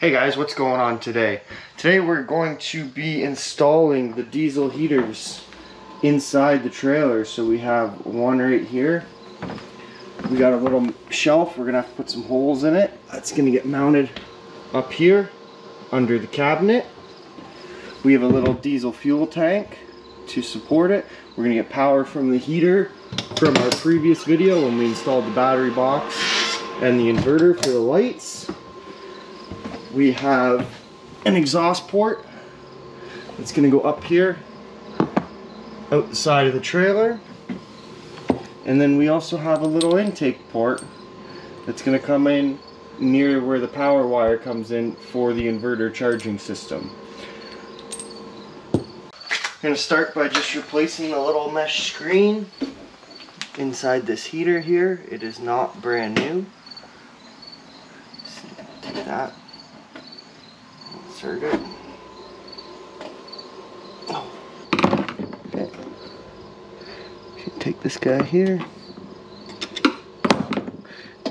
Hey guys, what's going on today? Today we're going to be installing the diesel heaters inside the trailer. So we have one right here. We got a little shelf. We're gonna have to put some holes in it. That's gonna get mounted up here under the cabinet. We have a little diesel fuel tank to support it. We're gonna get power from the heater from our previous video when we installed the battery box and the inverter for the lights we have an exhaust port that's going to go up here out the side of the trailer and then we also have a little intake port that's going to come in near where the power wire comes in for the inverter charging system. I'm going to start by just replacing the little mesh screen inside this heater here. It is not brand new. Take that Okay. Should take this guy here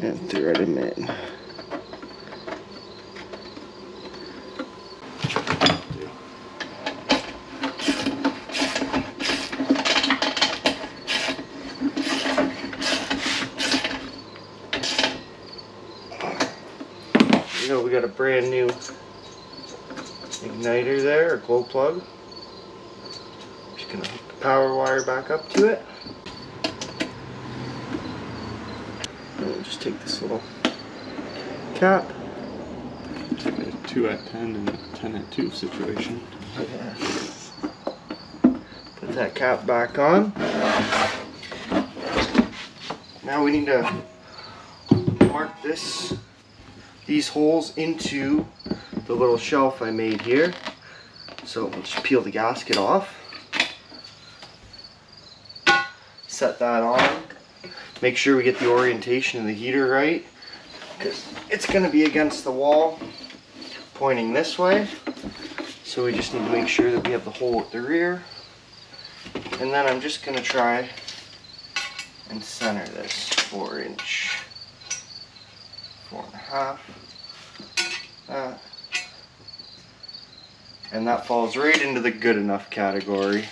and thread him in. You know, we got a brand new igniter there, a glow plug. Just gonna hook the power wire back up to it. And we'll just take this little cap. It's like a 2 at 10 and a 10 at 2 situation. Put that cap back on. Now we need to mark this, these holes into the little shelf I made here. So we'll just peel the gasket off. Set that on. Make sure we get the orientation of the heater right. Because it's going to be against the wall pointing this way. So we just need to make sure that we have the hole at the rear. And then I'm just going to try and center this four inch, four and a half. That. And that falls right into the good enough category.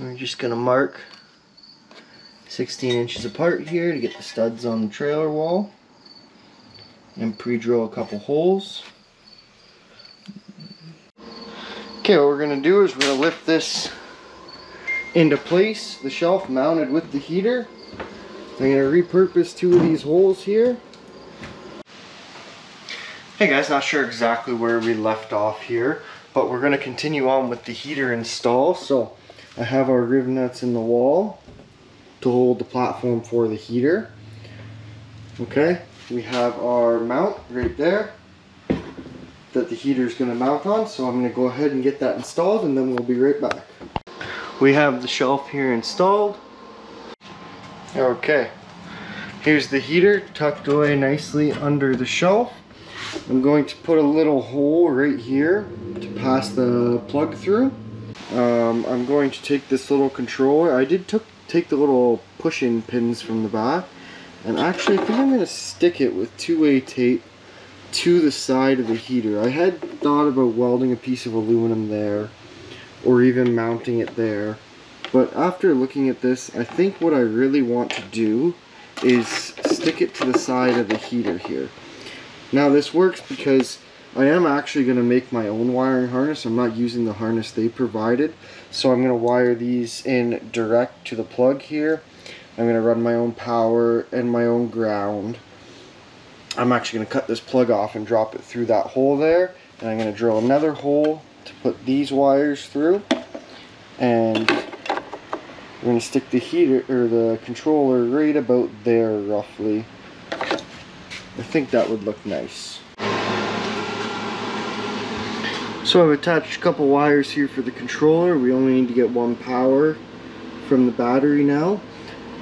We're just gonna mark 16 inches apart here to get the studs on the trailer wall and pre-drill a couple holes. Okay, what we're gonna do is we're gonna lift this into place, the shelf mounted with the heater. I'm gonna repurpose two of these holes here. Hey guys, not sure exactly where we left off here, but we're gonna continue on with the heater install. So I have our rivnets in the wall to hold the platform for the heater. Okay, we have our mount right there that the heater is going to mount on. So I'm going to go ahead and get that installed and then we'll be right back. We have the shelf here installed. Okay, here's the heater tucked away nicely under the shelf. I'm going to put a little hole right here to pass the plug through. Um, I'm going to take this little controller. I did took, take the little push-in pins from the back and actually I think I'm going to stick it with two-way tape to the side of the heater. I had thought about welding a piece of aluminum there or even mounting it there. But after looking at this, I think what I really want to do is stick it to the side of the heater here. Now this works because I am actually going to make my own wiring harness. I'm not using the harness they provided. So I'm going to wire these in direct to the plug here. I'm going to run my own power and my own ground. I'm actually going to cut this plug off and drop it through that hole there. And I'm going to drill another hole to put these wires through. And we're going to stick the heater or the controller right about there roughly. I think that would look nice. So I've attached a couple wires here for the controller. We only need to get one power from the battery now.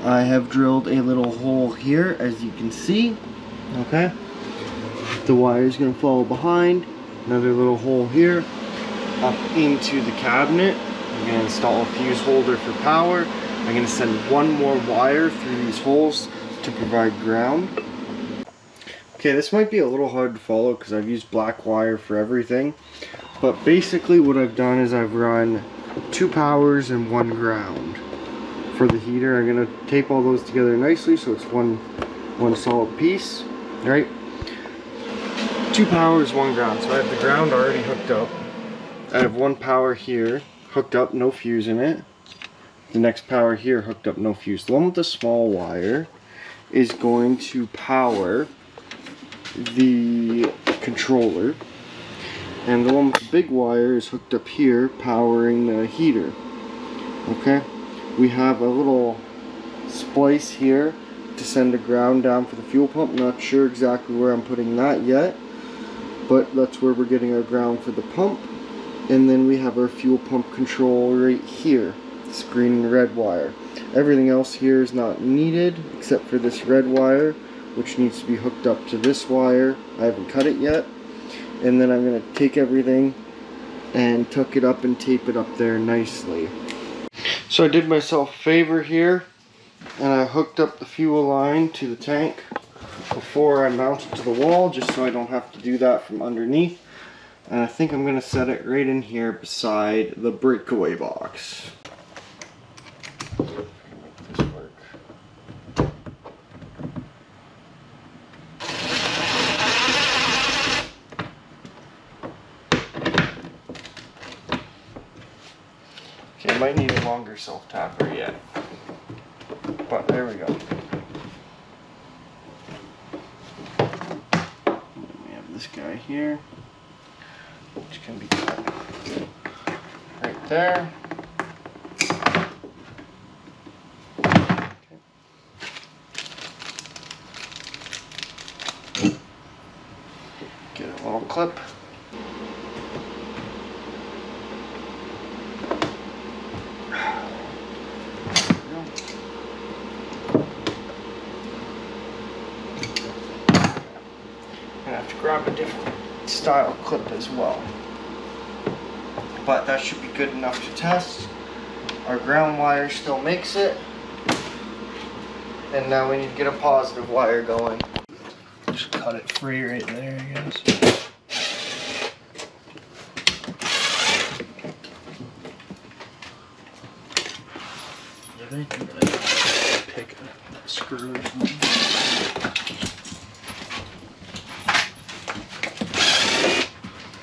I have drilled a little hole here as you can see. Okay. The wire is going to follow behind. Another little hole here. Up into the cabinet. I'm going to install a fuse holder for power. I'm going to send one more wire through these holes to provide ground. Okay, this might be a little hard to follow because I've used black wire for everything. But basically what I've done is I've run two powers and one ground for the heater. I'm going to tape all those together nicely so it's one, one solid piece, right? Two powers, one ground. So I have the ground already hooked up. I have one power here hooked up, no fuse in it. The next power here hooked up, no fuse. The one with the small wire is going to power the controller and the one with the big wire is hooked up here powering the heater okay we have a little splice here to send the ground down for the fuel pump not sure exactly where I'm putting that yet but that's where we're getting our ground for the pump and then we have our fuel pump control right here this green and red wire everything else here is not needed except for this red wire which needs to be hooked up to this wire. I haven't cut it yet. And then I'm going to take everything and tuck it up and tape it up there nicely. So I did myself a favor here and I hooked up the fuel line to the tank before I mount it to the wall just so I don't have to do that from underneath. And I think I'm going to set it right in here beside the breakaway box. Okay, I might need a longer self tapper yet. But there we go. We have this guy here, which can be cut right there. Okay. Get a little clip. gonna have to grab a different style clip as well. But that should be good enough to test. Our ground wire still makes it. And now we need to get a positive wire going. Just cut it free right there, I guess. Think I'm gonna pick a screw.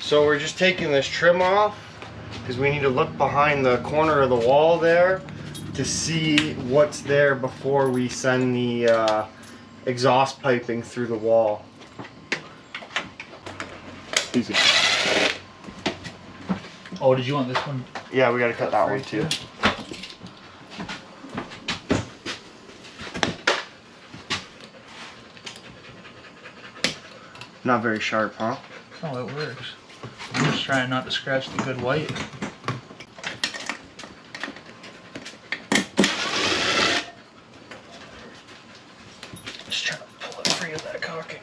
So we're just taking this trim off because we need to look behind the corner of the wall there to see what's there before we send the uh, exhaust piping through the wall. Easy. Oh, did you want this one? Yeah, we gotta cut that one too. Not very sharp, huh? Oh, it works. I'm just trying not to scratch the good white. Just trying to pull it free of that caulking.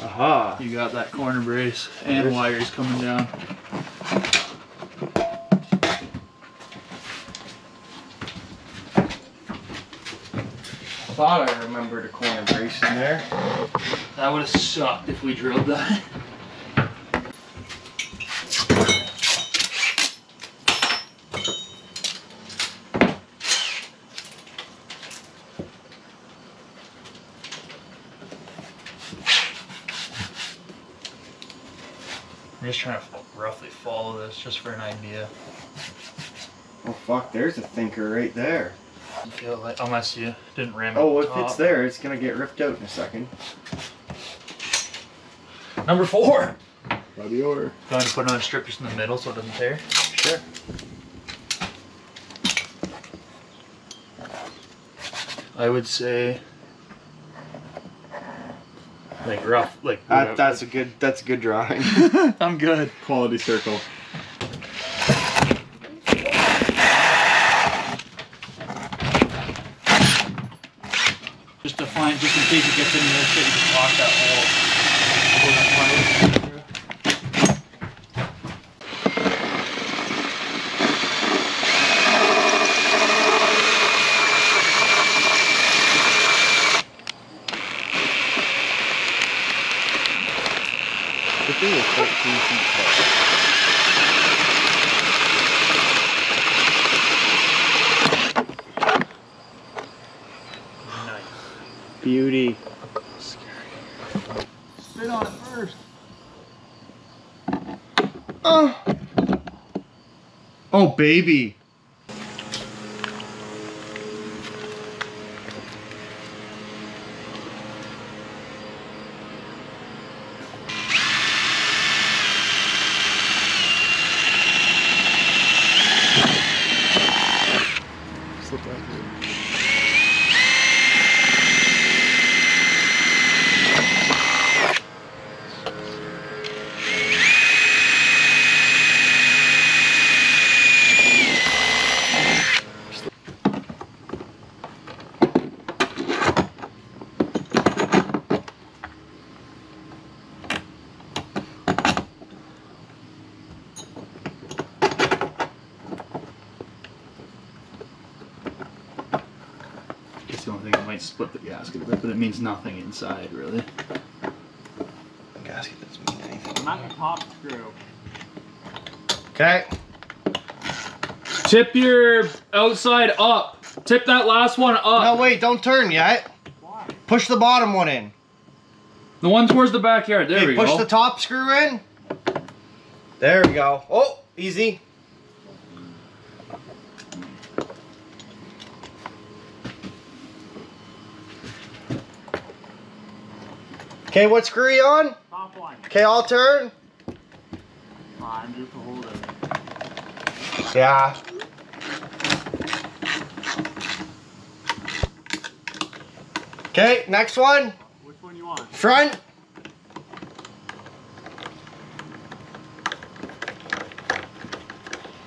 Aha. You got that corner brace and wires coming down. Thought I remembered a corner brace in there. That would have sucked if we drilled that. I'm just trying to roughly follow this just for an idea. Oh fuck, there's a thinker right there. I feel like unless you didn't ram it. Oh, on if it's there, it's gonna get ripped out in a second. Number four. By the order. Going to put it on a strip just in the middle so it doesn't tear. Sure. I would say like rough, like That, that's a good. That's a good drawing. I'm good. Quality circle. Just to find, just in case it gets in this shit, you just lock that hole. Pull that pipe through. The thing is 14 feet tall. Nice. Beauty. Sit on it first. Oh. Oh, baby. Split the gasket a bit, but it means nothing inside, really. Gasket doesn't mean anything. Not a top screw. Okay. Tip your outside up. Tip that last one up. No, wait, don't turn yet. Why? Push the bottom one in. The one towards the backyard. There Okay, we push go. the top screw in. There we go. Oh, easy. Okay, what screw you on? Top one. Okay, I'll turn. Fine, just hold it. Yeah. Okay, next one. Which one you want? Front.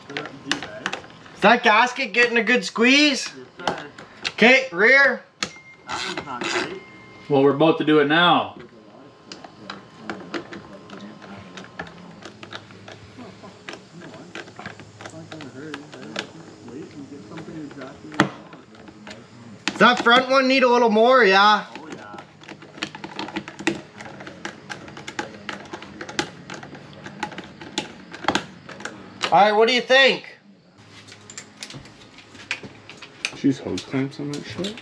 Put it in deep? Is that gasket getting a good squeeze? Yes, sir. Okay, rear. That one's not tight. well, we're about to do it now. Does that front one need a little more? Yeah. Oh yeah. All right, what do you think? She's hose clamps on that shit.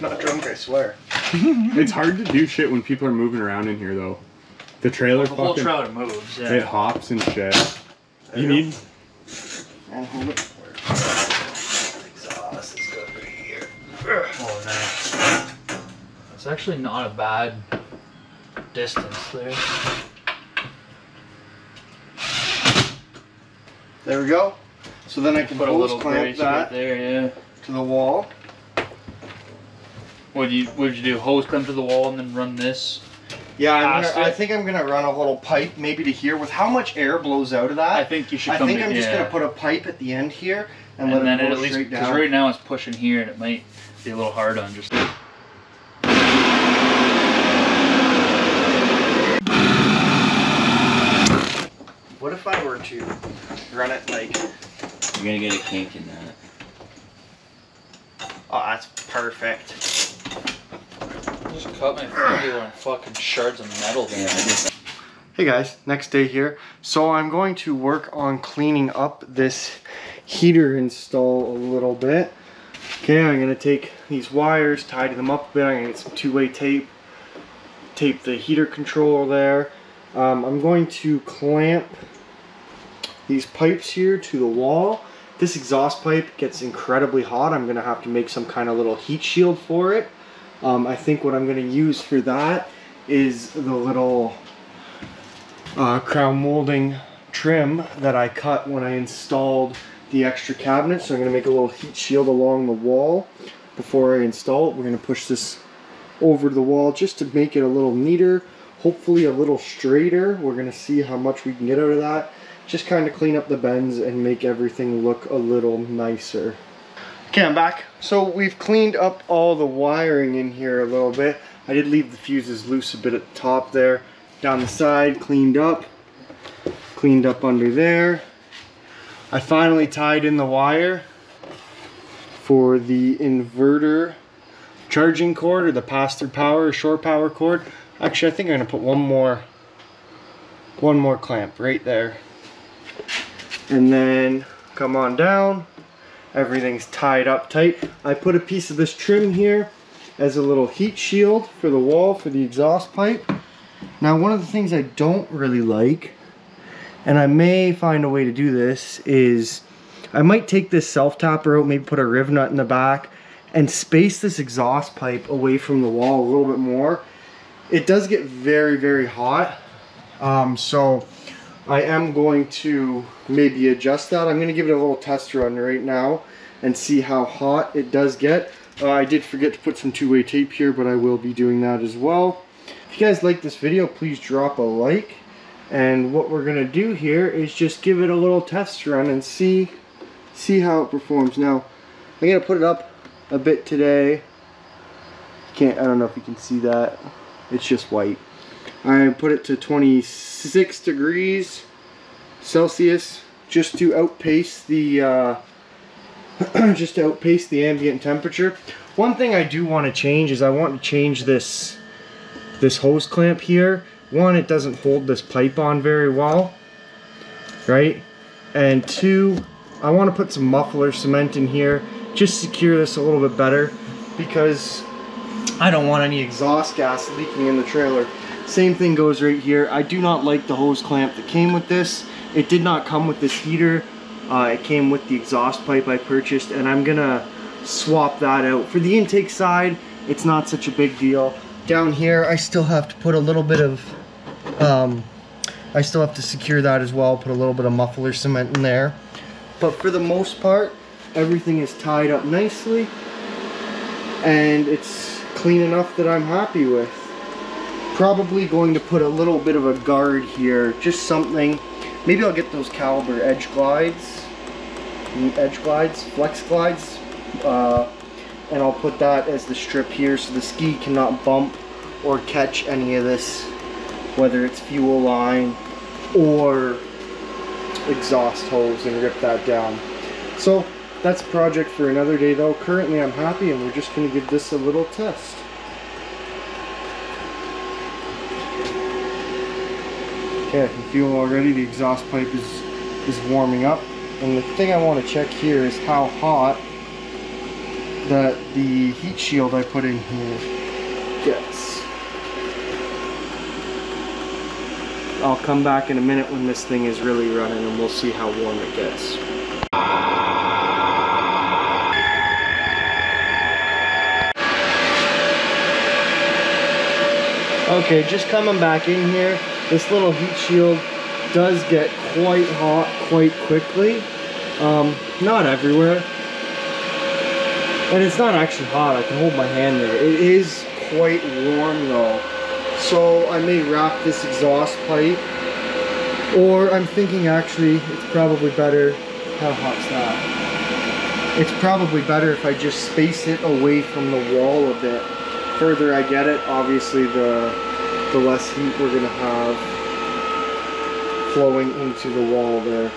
Not drunk, I swear. It's hard to do shit when people are moving around in here though. The trailer The whole fucking trailer moves, it hops and shit. There You you need And hold it. Exhaust is good right here. Oh, nice. It's actually not a bad distance there. There we go. So then I can Put a little clamp right that there, yeah. to the wall. What'd you what'd you do? Hose clamp to the wall and then run this? Yeah, I'm gonna, I think I'm gonna run a little pipe maybe to here. With how much air blows out of that, I think you should I come think to- I'm just gonna put a pipe at the end here and, and let then it it go at least straight because right now it's pushing here and it might be a little hard on just What if I were to run it like? You're gonna get a kink in that. Oh, that's perfect. Just cut my finger on fucking shards of metal Yeah, Hey guys, next day here. So I'm going to work on cleaning up this heater install a little bit. Okay, I'm gonna take these wires, tidy them up a bit. I'm gonna get some two-way tape, tape the heater controller there. Um, I'm going to clamp these pipes here to the wall. This exhaust pipe gets incredibly hot. I'm gonna have to make some kind of little heat shield for it. Um, I think what I'm gonna use for that is the little uh, crown molding trim that I cut when I installed the extra cabinet. So I'm going to make a little heat shield along the wall before I install it. We're going to push this over the wall just to make it a little neater, hopefully a little straighter. We're going to see how much we can get out of that. just kind of clean up the bends and make everything look a little nicer. Okay, I'm back. So we've cleaned up all the wiring in here a little bit. I did leave the fuses loose a bit at the top there. Down the side, cleaned up. Cleaned up under there. I finally tied in the wire for the inverter charging cord or the pass-through power or shore power cord. Actually, I think I'm gonna put one more one more clamp right there. And then come on down. Everything's tied up tight. I put a piece of this trim here as a little heat shield for the wall for the exhaust pipe. Now one of the things I don't really like, and I may find a way to do this, is I might take this self-tapper out, maybe put a riv nut in the back, and space this exhaust pipe away from the wall a little bit more. It does get very, very hot. Um, so I am going to maybe adjust that. I'm going to give it a little test run right now and see how hot it does get. Uh, I did forget to put some two-way tape here, but I will be doing that as well. If you guys like this video, please drop a like. And what we're going to do here is just give it a little test run and see, see how it performs. Now, I'm going to put it up a bit today. Can't, I don't know if you can see that. It's just white. I put it to 26 degrees Celsius just to outpace the uh, just to outpace the ambient temperature. One thing I do want to change is I want to change this this hose clamp here. One, it doesn't hold this pipe on very well, right? And two, I want to put some muffler cement in here, just secure this a little bit better because I don't want any exhaust gas leaking in the trailer. Same thing goes right here. I do not like the hose clamp that came with this. It did not come with this heater. Uh, it came with the exhaust pipe I purchased and I'm gonna swap that out. For the intake side, it's not such a big deal. Down here, I still have to put a little bit of, um, I still have to secure that as well, put a little bit of muffler cement in there. But for the most part, everything is tied up nicely and it's clean enough that I'm happy with. Probably going to put a little bit of a guard here, just something. Maybe I'll get those caliber edge glides, edge glides, flex glides, uh, and I'll put that as the strip here so the ski cannot bump or catch any of this, whether it's fuel line or exhaust hose and rip that down. So that's a project for another day though. Currently I'm happy and we're just going to give this a little test. Okay, I can feel already the exhaust pipe is, is warming up. And the thing I want to check here is how hot that the heat shield I put in here gets. I'll come back in a minute when this thing is really running and we'll see how warm it gets. Okay, just coming back in here, this little heat shield does get quite hot quite quickly. Um, not everywhere. And it's not actually hot, I can hold my hand there. It is quite warm though. So I may wrap this exhaust pipe. Or I'm thinking actually it's probably better, how hot's that? It's probably better if I just space it away from the wall a bit. Further I get it, obviously the, the less heat we're gonna have flowing into the wall there.